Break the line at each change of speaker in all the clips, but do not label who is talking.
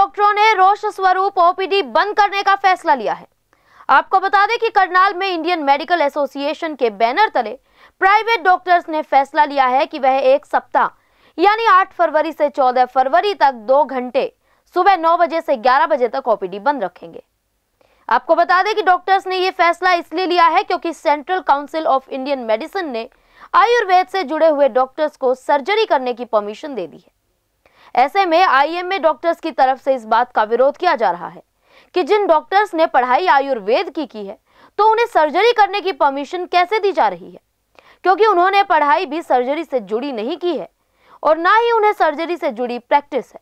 डॉक्टरों ने रोष स्वरूप ओपीडी बंद करने का फैसला लिया है। आपको बता दें कि करनाल में इंडियन मेडिकल एसोसिएशन के बैनर तले प्राइवेट डॉक्टर्स ने फैसला लिया है कि वह एक सप्ताह, यानी 8 फरवरी से 14 फरवरी तक दो घंटे, सुबह 9 बजे से 11 बजे तक ओपीडी बंद रखेंगे। आपको बता दें कि डॉक्टर्स ने यह फैसला इसलिए लिया है क्योंकि central council of Indian medicine ने आयुर्वेद से जुड़े हुए डॉक्टर्स को सर्जरी करने की परमिशन दे दी है। ऐसे में आईएमए डॉक्टर्स की तरफ़ से इस बात का विरोध किया जा रहा है कि जिन डॉक्टर्स ने पढ़ाई आयुर्वेद की की है तो उन्हें सर्जरी करने की परमिशन कैसे दी जा रही है? क्योंकि उन्होंने पढ़ाई भी सर्जरी से जुड़ी नहीं की है और ना ही उन्हें सर्जरी से जुड़ी प्रैक्टिस है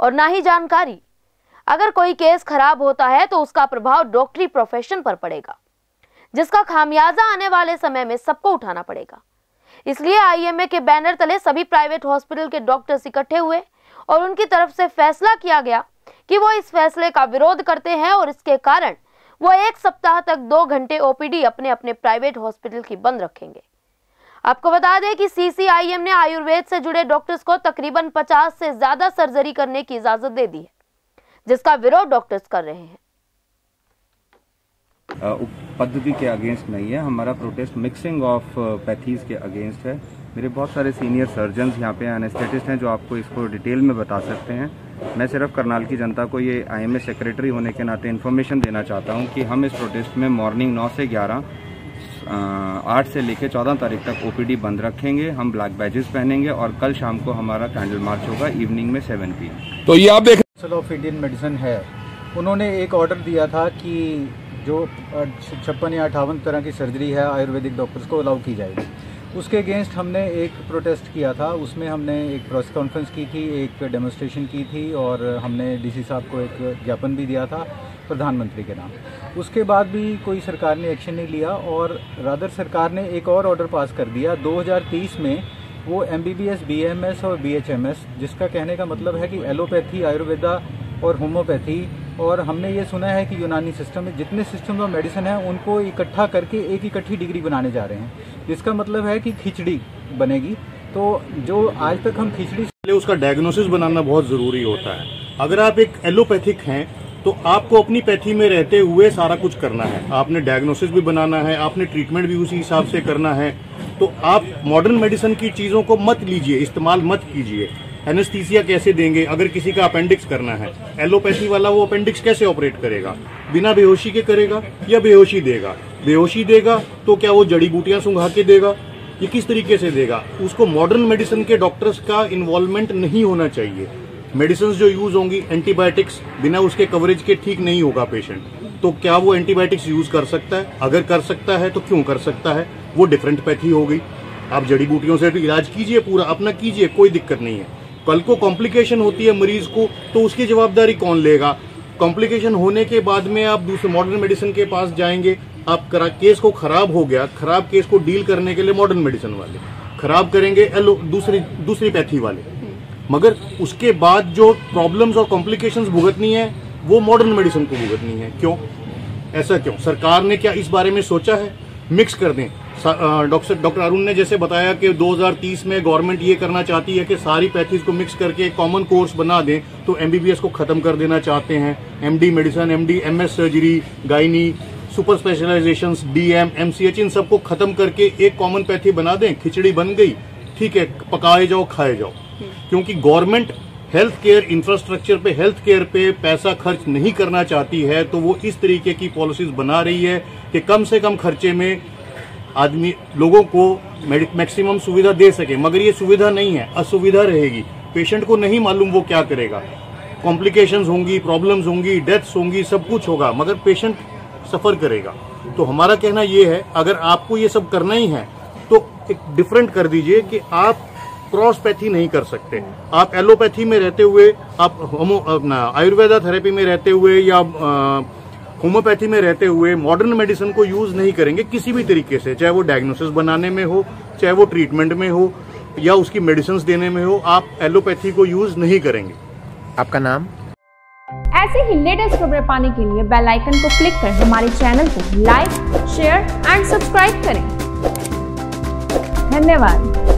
और ना ही जानकारी। अगर कोई केस खराब होता है तो उसका प्रभाव डॉक्टरी प्रोफेशन पर पड़ेगा, जिसका खामियाजा आने वाले समय में सबको उठाना पड़ेगा। इसलिए आईएमए के बैनर तले सभी प्राइवेट हॉस्पिटल के डॉक्टर्स इकट्ठे हुए और उनकी तरफ़ से फैसला किया गया कि वो इस फैसले का विरोध करते हैं और इसके कारण वो एक सप्ताह तक दो घंटे ओपीडी अपने अपने प्राइवेट हॉस्पिटल की बंद रखेंगे। आपको बता दें कि सीसीआईएम ने आयुर्वेद से जुड़े डॉक्टर्स को तकरीबन 50 से ज़्यादा सर्जरी करने की इजाज़त दे दी है, जिसका विरोध डॉक्टर्स कर रहे हैं।
पद्धति के अगेंस्ट नहीं है। हमारा प्रोटेस्ट मिक्सिंग ऑफ़ पैथीज के अगेंस्ट है। मेरे बहुत सारे सीनियर सर्जन्स यहाँ पे एनेस्थेटिस्ट हैं जो आपको इसको डिटेल में बता सकते हैं। मैं सिर्फ़ करनाल की जनता को ये आईएमए सेक्रेटरी होने के नाते इन्फॉर्मेशन देना चाहता हूँ कि हम इस प्रोटेस्ट में मॉर्निंग नौ से ग्यारह आठ से लेकर चौदह तारीख तक ओपीडी बंद रखेंगे हम ब्लैक बैजेस पहनेंगे और कल शाम को हमारा कैंडल मार्च होगा इवनिंग में सेवन पी
तो ये आप देख
ऑफ़ इंडियन मेडिसिन है। उन्होंने एक ऑर्डर दिया था कि जो छप्पन या अठावन तरह की सर्जरी है आयुर्वेदिक डॉक्टर्स को अलाउ की जाएगी। उसके अगेंस्ट हमने एक प्रोटेस्ट किया था। उसमें हमने एक प्रेस कॉन्फ्रेंस की थी, एक डेमोस्ट्रेशन की थी और हमने डीसी साहब को एक ज्ञापन भी दिया था प्रधानमंत्री के नाम। उसके बाद भी कोई सरकार ने एक्शन नहीं लिया और रादर सरकार ने एक और ऑर्डर पास कर दिया। 2030 में वो M B B S B M S और बी एच एम एस जिसका कहने का मतलब है कि एलोपैथी आयुर्वेदा और होम्योपैथी और हमने ये सुना है कि यूनानी सिस्टम में जितने सिस्टम ऑफ़ मेडिसिन है, उनको इकट्ठा करके एक इकट्ठी डिग्री बनाने जा रहे हैं। जिसका मतलब है कि खिचड़ी बनेगी। तो जो आज तक हम खिचड़ी
उसका डायग्नोसिस बनाना बहुत ज़रूरी होता है। अगर आप एक एलोपैथिक हैं तो आपको अपनी पैथी में रहते हुए सारा कुछ करना है। आपने डायग्नोसिस भी बनाना है, आपने ट्रीटमेंट भी उसी हिसाब से करना है। तो आप मॉडर्न मेडिसिन की चीज़ों को मत लीजिए, इस्तेमाल मत कीजिए। एनेस्थीसिया कैसे देंगे? अगर किसी का अपेंडिक्स करना है। एलोपैथी वाला वो अपेंडिक्स कैसे ऑपरेट करेगा? बिना बेहोशी के करेगा या बेहोशी देगा? बेहोशी देगा तो क्या वो जड़ी बूटियाँ सुंघा के देगा? ये किस तरीके से देगा? उसको मॉडर्न मेडिसिन के डॉक्टर्स का इन्वॉल्वमेंट नहीं होना चाहिए। मेडिसिन जो यूज़ होंगी एंटीबायोटिक्स बिना उसके कवरेज के ठीक नहीं होगा पेशेंट तो क्या वो एंटीबायोटिक्स यूज़ कर सकता है? अगर कर सकता है तो क्यों कर सकता है? वो डिफरेंट पैथी हो गई आप जड़ी बूटियों से इलाज कीजिए पूरा, अपना कीजिए, कोई दिक्कत नहीं है। कल को कॉम्प्लिकेशन होती है मरीज़ को तो उसकी जवाबदारी कौन लेगा? कॉम्प्लिकेशन होने के बाद में आप दूसरे मॉडर्न मेडिसिन के पास जाएँगे। आप करा, केस को खराब हो गया खराब केस को डील करने के लिए मॉडर्न मेडिसिन वाले खराब करेंगे एलो दूसरी दूसरी पैथी वाले। मगर उसके बाद जो प्रॉब्लम्स और कॉम्प्लिकेशंस भुगतनी है वो मॉडर्न मेडिसिन को भुगतनी है। क्यों? ऐसा क्यों? सरकार ने क्या इस बारे में सोचा है? मिक्स कर दें। डॉक्टर डॉक्टर अरुण ने जैसे बताया कि 2030 में गवर्नमेंट ये करना चाहती है कि सारी पैथीज को मिक्स करके एक कॉमन कोर्स बना दें तो एमबीबीएस को खत्म कर देना चाहते हैं। MD medicine MD MS surgery gynae super specialisation DM MCh इन सबको खत्म करके एक कॉमन पैथी बना दें, खिचड़ी बन गई, ठीक है, पकाए जाओ, खाए जाओ। क्योंकि गवर्नमेंट हेल्थ केयर इंफ्रास्ट्रक्चर पे हेल्थ केयर पे पैसा खर्च नहीं करना चाहती है तो वो इस तरीके की पॉलिसीज़ बना रही है कि कम से कम खर्चे में आदमी लोगों को मैक्सिमम सुविधा दे सके, मगर ये सुविधा नहीं है, असुविधा रहेगी। पेशेंट को नहीं मालूम वो क्या करेगा। कॉम्प्लिकेशंस होंगी प्रॉब्लम्स होंगी डेथ्स होंगी, सब कुछ होगा, मगर पेशेंट सफ़र करेगा। तो हमारा कहना ये है, अगर आपको ये सब करना ही है तो एक डिफरेंट कर दीजिए कि आप क्रॉसपैथी नहीं कर सकते। आप एलोपैथी में रहते हुए, आप आयुर्वेदा थेरेपी में रहते हुए या होम्योपैथी में रहते हुए मॉडर्न मेडिसिन को यूज़ नहीं करेंगे किसी भी तरीके से चाहे वो डायग्नोसिस बनाने में हो चाहे वो ट्रीटमेंट में हो या उसकी मेडिसिन देने में हो आप एलोपैथी को यूज़ नहीं करेंगे।
आपका नाम?
ऐसे ही लेटेस्ट खबरें पाने के लिए बेल आइकन को क्लिक कर हमारे चैनल को लाइक शेयर एंड सब्सक्राइब करें। धन्यवाद।